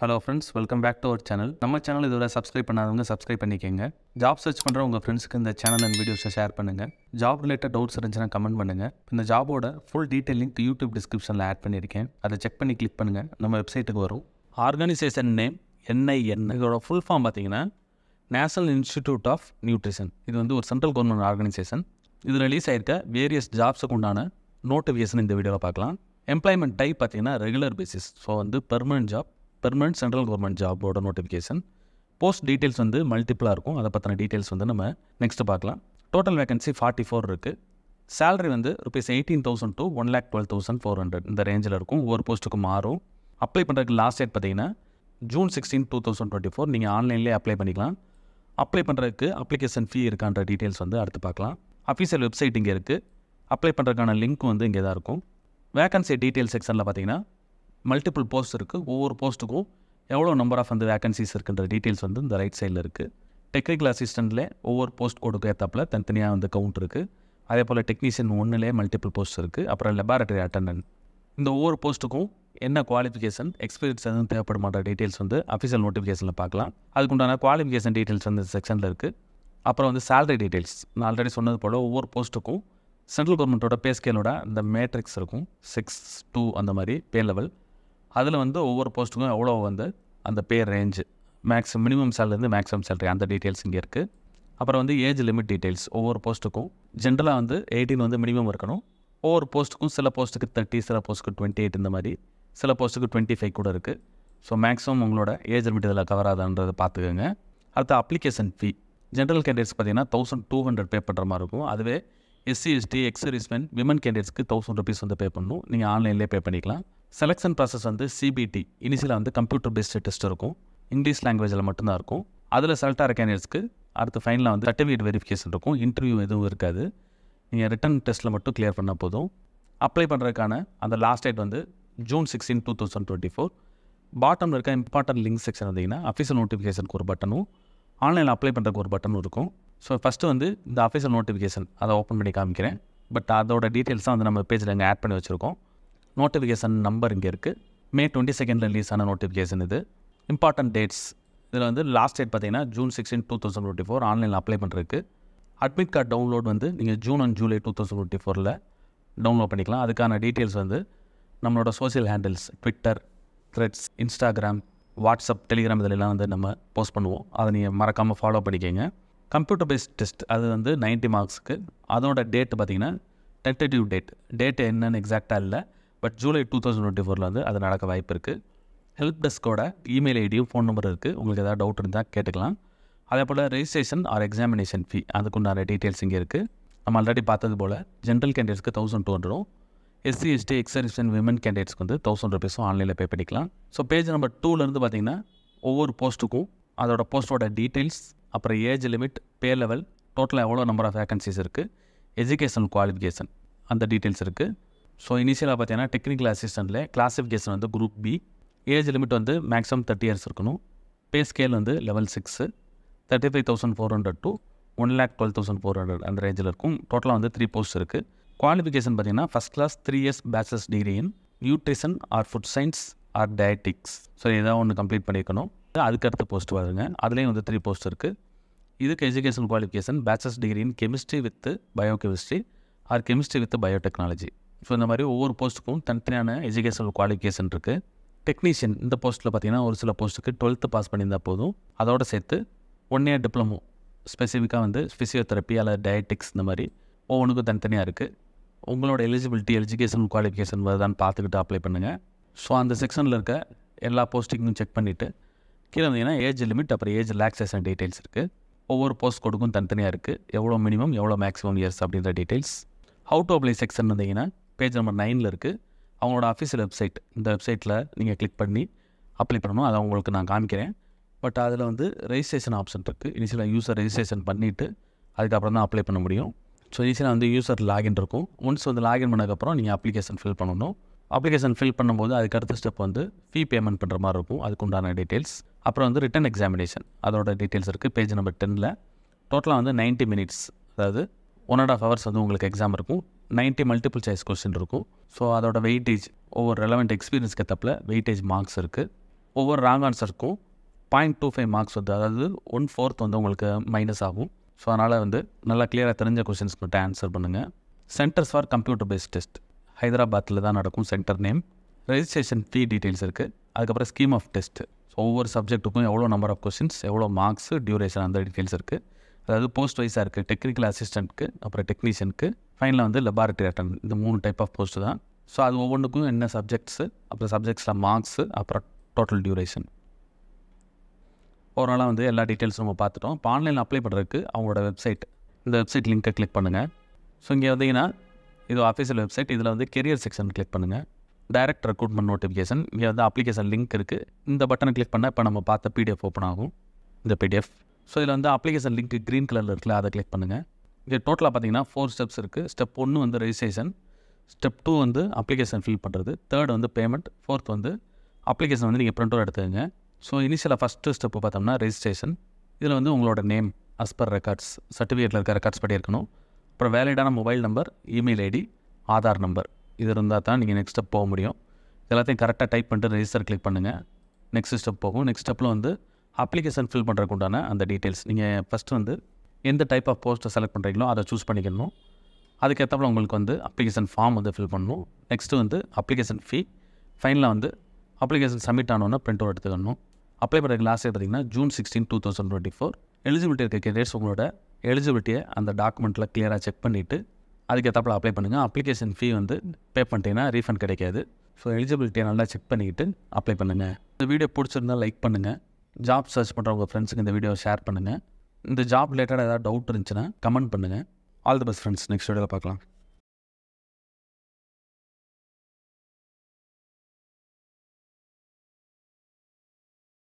Hello friends welcome back to our channel நம்ம channel இதோட subscribe பண்ணாதவங்க சப்ஸ்கிரைப் பண்ணிக்கோங்க. ஜாப் சர்ச் பண்ணுற உங்கள் ஃப்ரெண்ட்ஸ்க்கு இந்த சேனல் அண்ட் வீடியோஸை ஷேர் பண்ணுங்கள் ஜாப் ரிலேட்டட் டவுட்ஸ் இருந்துச்சுன்னா கமெண்ட் பண்ணுங்கள் இந்த ஜாபோட ஃபுல் டீட்டெயில் லிங்க் யூடியூப் டிஸ்கிரிப்ஷனில் ஆட் பண்ணியிருக்கேன் அதை செக் பண்ணி கிளிக் பண்ணுங்கள் நம்ம வெப்சைட்டுக்கு வரும். ஆர்கனைசேஷன் நேம் என்ஐஎன் இதோட ஃபுல் ஃபார்ம் பார்த்தீங்கன்னா நேஷனல் இன்ஸ்டிடியூட் ஆஃப் நியூட்ரிஷன் இது வந்து ஒரு சென்ட்ரல் கவர்மெண்ட் ஆர்கனைசேஷன் இது ரிலீஸ் ஆகிருக்க வேரியஸ் ஜாப்ஸுக்கு உண்டான நோட்டிஃபிகேஷன் இந்த வீடியோவில் பார்க்கலாம். எம்ப்ளாய்மெண்ட் டைப் பார்த்தீங்கன்னா ரெகுலர் பேசிஸ் ஸோ வந்து permanent job permanent central government ஜாபோட notification post details வந்து மல்டிபிளாக இருக்கும். அதை பற்றின டீட்டெயில்ஸ் வந்து நம்ம நெக்ஸ்ட்டு பார்க்கலாம். டோட்டல் வேகன்சி ஃபார்ட்டி ஃபோர் இருக்குது சேலரி வந்து rupees eighteen thousand to one lakh twelve thousand four hundred இந்த ரேஞ்சில் இருக்கும். ஒவ்வொரு போஸ்ட்டுக்கு மாறும். அப்ளை பண்ணுறதுக்கு லாஸ்ட் டேட் பார்த்தீங்கன்னா June sixteen two thousand twenty four நீங்கள் ஆன்லைன்லேயே அப்ளை பண்ணிக்கலாம். அப்ளை பண்ணுறதுக்கு அப்ளிகேஷன் ஃபீ இருக்கான்ற டீட்டெயில்ஸ் வந்து அடுத்து பார்க்கலாம். அஃபீஷியல் வெப்சைட் இங்கே இருக்குது அப்ளை பண்ணுறதுக்கான லிங்க் வந்து இங்கே தான் இருக்கும் வேகன்சி டீட்டெயில் செக்ஷனில் பார்த்தீங்கன்னா மல்டிபிள் போஸ்ட் இருக்குது ஒவ்வொரு போஸ்ட்டுக்கும் எவ்வளோ நம்பர் ஆஃப் அந்த வேகன்சிஸ் இருக்குன்ற டீட்டெயில்ஸ் வந்து இந்த ரைட் சைடில் இருக்குது டெக்னிக்கல் அசிஸ்டண்ட்லேயே ஒவ்வொரு போஸ்ட் கோடுக்கு ஏற்றாப்புல தனித்தனியாக வந்து கவுண்ட் இருக்குது அதே போல் டெக்னீஷியன் ஒன்றுலேயே மல்டிபிள் போஸ்ட் இருக்குது அப்புறம் லெபார்டரி அட்டண்டன்ட் இந்த ஒவ்வொரு போஸ்ட்டுக்கும் என்ன குவாலிஃபிகேஷன் எக்ஸ்பீரியன்ஸ் எதுவும் தேவைப்படுமான்ற டீட்டெயில்ஸ் வந்து அஃபிஷியல் நோட்டிஃபிகேஷனில் பார்க்கலாம். அதுக்குண்டான குவாலிஃபிகேஷன் டீட்டெயில்ஸ் வந்து செக்ஷனில் இருக்குது அப்புறம் வந்து சேலரி டீட்டெயில்ஸ் நான் ஆல்ரெடி சொன்னது போல் ஒவ்வொரு போஸ்ட்டுக்கும் சென்ட்ரல் கவர்மெண்ட்டோட பே ஸ்கேலோட இந்த மேட்ரிக்ஸ் இருக்கும். சிக்ஸ் டூ அந்த மாதிரி பே லெவல் அதில் வந்து ஒவ்வொரு போஸ்ட்டுக்கும் எவ்வளோ வந்து அந்த பே ரேஞ்சு மேக்ஸிமம் மினிமம் சேலரிலேருந்து மேக்ஸிமம் சேலரி அந்த டீட்டெயில்ஸ் இங்கே இருக்குது அப்புறம் வந்து ஏஜ் லிமிட் டீட்டெயில்ஸ் ஒவ்வொரு போஸ்ட்டுக்கும் ஜென்ரலாக வந்து எயிட்டீன் வந்து மினிமம் இருக்கணும். ஒவ்வொரு போஸ்ட்டுக்கும் சில போஸ்ட்டுக்கு தேர்ட்டி சில போஸ்ட்டுக்கு டுவெண்ட்டி எயிட் இந்த மாதிரி சில போஸ்ட்டுக்கு டுவெண்ட்டி ஃபைவ் கூட இருக்குது ஸோ மேக்ஸிமம் உங்களோட ஏஜ் லிமிட் இதில் கவர் ஆகுதான்றதை பார்த்துக்கோங்க. அடுத்து அப்ளிகேஷன் ஃபீ ஜென்ரல் கேண்டிடேட்ஸ் பார்த்தீங்கன்னா தௌசண்ட் டூ ஹண்ட்ரட் பே பண்ணுற மாதிரி இருக்கும். அதுவே SC ST ex servicemen women கேண்டிடேட்ஸ்க்கு thousand rupees வந்து பே பண்ணணும். நீங்கள் ஆன்லைன்லேயே பே பண்ணிக்கலாம். செலெக்ஷன் ப்ராசஸ் வந்து சிபிடி இனிஷியலாக வந்து கம்ப்யூட்டர் பேஸ்டு டெஸ்ட் இருக்கும். இங்கிலீஷ் லாங்குவேஜில் மட்டும்தான் இருக்கும். அதில் செலக்ட் ஆகிற கேண்டிடேட்ஸ்க்கு அடுத்து ஃபைனலாக வந்து சர்டிஃபிகேட் வெரிஃபிகேஷன் இருக்கும். இன்டர்வியூ எதுவும் இருக்காது. நீங்கள் ரிட்டன் டெஸ்ட்டில் மட்டும் கிளியர் பண்ணால் போதும். அப்ளை பண்ணுறதுக்கான அந்த லாஸ்ட் டேட் வந்து June sixteen two thousand twenty four பாட்டமில் இருக்க இம்பார்ட்டன்ட் லிங்க் செக்ஷன் வந்தீங்கன்னா அஃபீஷியல் நோட்டிஃபிகேஷனுக்கு ஒரு பட்டனும் ஆன்லைனில் அப்ளை பண்ணுறதுக்கு ஒரு பட்டனும் இருக்கும். ஸோ ஃபஸ்ட்டு வந்து இந்த அஃபீஷியல் நோட்டிஃபிகேஷன் அதை ஓப்பன் பண்ணி காமிக்கிறேன். பட் அதோட டீட்டெயில்ஸ் தான் வந்து நம்ம பேஜில் இங்கே ஆட் பண்ணி வச்சுருக்கோம். நோட்டிஃபிகேஷன் நம்பர் இங்கே இருக்குது மே டுவெண்ட்டி செகண்ட் ரிலீஸ் ஆன நோட்டிஃபிகேஷன் இது. இம்பார்ட்டன்ட் டேட்ஸ் இதில் வந்து லாஸ்ட் டேட் பார்த்தீங்கன்னா June sixteen two thousand twenty four ஆன்லைனில் அப்ளை பண்ணுறதுக்கு அட்மிட் கார்டு டவுன்லோட் வந்து நீங்கள் June and July two thousand twenty ஃபோரில் டவுன்லோட் பண்ணிக்கலாம். அதுக்கான டீட்டெயில்ஸ் வந்து நம்மளோட social handles Twitter Threads Instagram WhatsApp Telegram இதிலெல்லாம் வந்து நம்ம போஸ்ட் பண்ணுவோம். அதை நீங்கள் மறக்காமல் ஃபாலோ பண்ணிக்கோங்க. கம்ப்யூட்டர் பேஸ்ட் டெஸ்ட் அது வந்து 90 மார்க்ஸ்க்கு அதோட டேட் பார்த்தீங்கன்னா டென்டேட்டிவ் டேட் டேட் என்னன்னு எக்ஸாக்டாக இல்லை but July two thousand twenty ஃபோரில் வந்து அது நடக்க வாய்ப்பு இருக்குது ஹெல்ப் டெஸ்க்கோட இமெயில் ஐடியும் ஃபோன் நம்பர் இருக்குது உங்களுக்கு ஏதாவது டவுட் இருந்தால் கேட்டுக்கலாம். அதே போல் ரெஜிஸ்ட்ரேஷன் ஆர் எக்ஸாமினேஷன் ஃபீ அதுக்குண்டான டீட்டெயில்ஸ் இங்கே இருக்குது நம்ம ஆல்ரெடி பார்த்தது போல் ஜென்ரல் கேண்டிடேட்ஸ்க்கு thousand two ஹண்ட்ரடும் SC ST ex servicemen women கேண்டிடேட்ஸ்க்கு வந்து தௌசண்ட் ருபீஸும் ஆன்லைனில் பே பண்ணிக்கலாம். ஸோ பேஜ் நம்பர் டூலேருந்து பார்த்தீங்கன்னா ஒவ்வொரு போஸ்ட்டுக்கும் அதோட போஸ்ட்டோட டீட்டெயில்ஸ் அப்புறம் ஏஜ் லிமிட் பே லெவல் டோட்டலாக எவ்வளோ நம்பர் ஆஃப் வேகன்சிஸ் இருக்குது எஜுகேஷன் குவாலிஃபிகேஷன் அந்த டீட்டெயில்ஸ் இருக்குது ஸோ இனிஷியலாக பார்த்தீங்கன்னா டெக்னிக்கல் அசிஸ்டண்ட்டில் கிளாஸிஃபிகேஷன் வந்து குரூப் பி ஏஜ் லிமிட் வந்து மேக்ஸிமம் தேர்ட்டி இயர்ஸ் இருக்கணும். பே ஸ்கேல் வந்து level six thirty five thousand four hundred to one lakh twelve thousand four hundred அந்த ரேஞ்சில் இருக்கும். டோட்டலாக வந்து த்ரீ போஸ்ட் இருக்குது குவாலிஃபிகேஷன் பார்த்தீங்கன்னா first class three years bachelor's degree in nutrition or food science or dietetics so இதான் ஒன்று complete பண்ணியிருக்கணும் அதுக்கடுத்த போஸ்ட் வருங்க அதுலேயும் வந்து த்ரீ போஸ்ட் இருக்குது இதுக்கு education qualification bachelor's degree in chemistry with biochemistry or chemistry with biotechnology so இந்த மாதிரி ஒவ்வொரு போஸ்ட்டுக்கும் தனித்தனியான எஜுகேஷனல் குவாலிஃபிகேஷன் இருக்குது டெக்னீஷியன் இந்த போஸ்ட்டில் பார்த்தீங்கன்னா ஒரு சில போஸ்ட்டுக்கு டுவெல்த்து பாஸ் பண்ணியிருந்தால் போதும். அதோட சேர்த்து ஒன் இயர் டிப்ளமோ ஸ்பெசிஃபிக்காக வந்து ஃபிசியோதெரப்பி அல்லது டயட்டிக்ஸ் இந்த மாதிரி ஒவ்வொன்றுக்கும் தனித்தனியாக இருக்குது உங்களோட எலிஜிபிலிட்டி எஜுகேஷன் குவாலிஃபிகேஷன் வருதான்னு பார்த்துக்கிட்டு அப்ளை பண்ணுங்கள் ஸோ அந்த செக்ஷனில் இருக்க எல்லா போஸ்டிங்கும் செக் பண்ணிவிட்டு கீழே வந்தீங்கன்னா ஏஜ் லிமிட் அப்புறம் ஏஜ் ரிலாக்ஸேஷன் டீட்டெயில்ஸ் இருக்குது ஒவ்வொரு போஸ்ட் கோடுக்கும் தனித்தனியாக இருக்குது எவ்வளோ மினிமம் எவ்வளோ மேக்ஸிமம் இயர்ஸ் அப்படின்ற details how to apply section வந்தீங்கன்னா பேஜ் நம்பர் நைனில் இருக்குது அவங்களோட அஃபீஷியல் வெப்சைட் இந்த வெப்சைட்டில் நீங்கள் கிளிக் பண்ணி அப்ளை பண்ணணும். அதை உங்களுக்கு நான் காமிக்கிறேன். பட் அதில் வந்து ரெஜிஸ்ட்ரேஷன் ஆப்ஷன் இருக்குது இனிஷியலாக யூசர் ரெஜிஸ்ட்ரேஷன் பண்ணிவிட்டு அதுக்கப்புறம் தான் அப்ளை பண்ண முடியும். ஸோ இனிஷியலாக வந்து யூசர் லாகின் இருக்கும். ஒன்ஸ் வந்து லாகின் பண்ணதுக்கப்புறம் நீங்கள் அப்ளிகேஷன் ஃபில் பண்ணணும். அப்ளிகேஷன் ஃபில் பண்ணும்போது அதுக்கு அடுத்த ஸ்டெப் வந்து ஃபீ பேமெண்ட் பண்ணுற மாதிரி இருக்கும். அதுக்கு உண்டான டீட்டெயில்ஸ் அப்புறம் வந்து ரிட்டன் எக்ஸாமினேஷன் அதோட டீட்டெயில்ஸ் இருக்குது பேஜ் நம்பர் டென்னில் டோட்டலாக வந்து 90 மினிட்ஸ் அதாவது ஒன் அண்ட் ஆஃப் ஹவர்ஸ் வந்து உங்களுக்கு எக்ஸாம் இருக்கும். 90 மல்டிபிள் சாய்ஸ் கொஸ்டின் இருக்கும். ஸோ அதோட வெயிட்டேஜ் ஒவ்வொரு ரெலவெண்ட் எக்ஸ்பீரியன்ஸ்க்கு கத்தப்பில் வெயிட்டேஜ் மார்க்ஸ் இருக்குது ஒவ்வொரு ராங் ஆன்சருக்கும் பாயிண்ட் டூ ஃபைவ் மார்க்ஸ் வந்து அதாவது ஒன் ஃபோர்த் வந்து உங்களுக்கு மைனஸ் ஆகும். ஸோ அதனால் வந்து நல்லா கிளியராக தெரிஞ்ச கொஷின்ஸ் மட்டும் ஆன்சர் பண்ணுங்கள் centres for computer based test ஹைதராபாத்தில் தான் நடக்கும் centre name. Registration fee details இருக்குது அதுக்கப்புறம் ஸ்கீம் ஆஃப் டெஸ்ட் ஸோ ஒவ்வொரு சப்ஜெக்ட்டுக்கும் எவ்வளோ நம்பர் ஆஃப் கொஸ்டின்ஸ் எவ்வளோ மார்க்ஸ் டியூரேஷன் அந்த டீட்டெயில்ஸ் இருக்குது அதாவது போஸ்ட் வைஸாக இருக்குது டெக்னிக்கல் அசிஸ்டண்ட்க்கு அப்புறம் டெக்னீஷியனுக்கு ஃபைனலாக வந்து லெபார்ட்டரி அட்டன் இந்த மூணு டைப் ஆஃப் போஸ்ட் தான். ஸோ அது ஒவ்வொன்றுக்கும் என்ன சப்ஜெக்ட்ஸு அப்புறம் சப்ஜெக்ட்ஸில் மார்க்ஸு அப்புறம் டோட்டல் டியூரேஷன் ஓவராலாக வந்து எல்லா டீட்டெயில்ஸும் நம்ம பார்த்துட்டோம். இப்போ ஆன்லைனில் அப்ளை பண்ணுறதுக்கு அவங்களோட வெப்சைட் இந்த வெப்சைட் லிங்க்கை கிளிக் பண்ணுங்கள் ஸோ இங்கே வந்தீங்கன்னா இது ஆஃபீஷியல் வெப்சைட் இதில் வந்து கெரியர் செக்ஷன் கிளிக் பண்ணுங்கள் டைரக்ட் ரெக்ரூட்மெண்ட் நோட்டிஃபிகேஷன் இங்கே வந்து அப்ளிகேஷன் லிங்க் இருக்குது இந்த பட்டனை கிளிக் பண்ணால் இப்போ நம்ம பார்த்த பிடிஎஃப் ஓப்பன் ஆகும். இந்த பிடிஎஃப் ஸோ இதில் வந்து அப்ளிகேஷன் லிங்க் க்ரீன் கலரில் இருக்குல்ல அதை கிளிக் பண்ணுங்கள் இங்கே டோட்டலாக பார்த்தீங்கன்னா ஃபோர் ஸ்டெப்ஸ் இருக்குது ஸ்டெப் ஒன்று வந்து ரெஜிஸ்ட்ரேஷன் ஸ்டெப் டூ வந்து அப்ளிகேஷன் ஃபில் பண்ணுறது தேர்ட் வந்து பேமெண்ட் ஃபோர்த் வந்து அப்ளிகேஷன் வந்து நீங்கள் ப்ரிண்ட் எடுத்துக்கோங்க. எடுத்துக்கங்க ஸோ இனிஷியலாக ஃபஸ்ட்டு ஸ்டெப்பு பார்த்தோம்னா ரெஜிஸ்ட்ரேஷன் இதில் வந்து உங்களோட நேம் அஸ் பர் ரெக்கார்ட்ஸ் சர்டிஃபிகேட்டில் இருக்க ரெக்கார்ட்ஸ் படி இருக்கணும். அப்புறம் வேலிடான mobile number email ID Aadhaar number இது இருந்தால் தான் நீங்கள் நெக்ஸ்ட் ஸ்டெப் போக முடியும். எல்லாத்தையும் கரெக்டாக டைப் பண்ணிட்டு ரெஜிஸ்டர் கிளிக் பண்ணுங்கள் நெக்ஸ்ட் ஸ்டெப் போகும். நெக்ஸ்ட் ஸ்டெப்பில் வந்து அப்ளிகேஷன் ஃபில் பண்ணுறதுக்கு உண்டான அந்த டீட்டெயில்ஸ் நீங்கள் ஃபஸ்ட்டு வந்து எந்த டைப் ஆஃப் போஸ்ட்டை செலக்ட் பண்ணுறீங்களோ அதை சூஸ் பண்ணிக்கணும். அதுக்கேற்றப்பல உங்களுக்கு வந்து அப்ளிகேஷன் ஃபார்ம் வந்து ஃபில் பண்ணணும். நெக்ஸ்ட்டு வந்து அப்ளிகேஷன் ஃபீ ஃபைனலாக வந்து அப்ளிகேஷன் சப்மிட் ஆனோன்னா பிரிண்ட் அவுட் எடுத்துக்கணும். அப்ளை பண்ணுறதுக்கு லாஸ்ட் பார்த்தீங்கன்னா June sixteen two thousand twenty four eligibility இருக்க கேண்டிடேட்ஸ் உங்களோட எலிஜிபிலிட்டியை அந்த டாக்குமெண்ட்டில் கிளியராக செக் பண்ணிவிட்டு அதுக்கேற்றப்பல அப்ளை பண்ணுங்கள் அப்ளிகேஷன் ஃபீ வந்து பே பண்ணிட்டீங்கன்னா ரீஃபண்ட் கிடைக்காது. ஸோ எலிஜிபிலிட்டியை நல்லா செக் பண்ணிக்கிட்டு அப்ளை பண்ணுங்கள் இந்த வீடியோ பிடிச்சிருந்தால் லைக் பண்ணுங்கள் ஜாப் சர்ச் பண்ணுற உங்கள் ஃப்ரெண்ட்ஸுக்கு இந்த வீடியோ ஷேர் பண்ணுங்கள் இந்த ஜாப் ரிலேட்டடாக ஏதாவது டவுட் இருந்துச்சுன்னா கமெண்ட் பண்ணுங்கள் all the best friends next வீடியோவில் பார்க்கலாம்.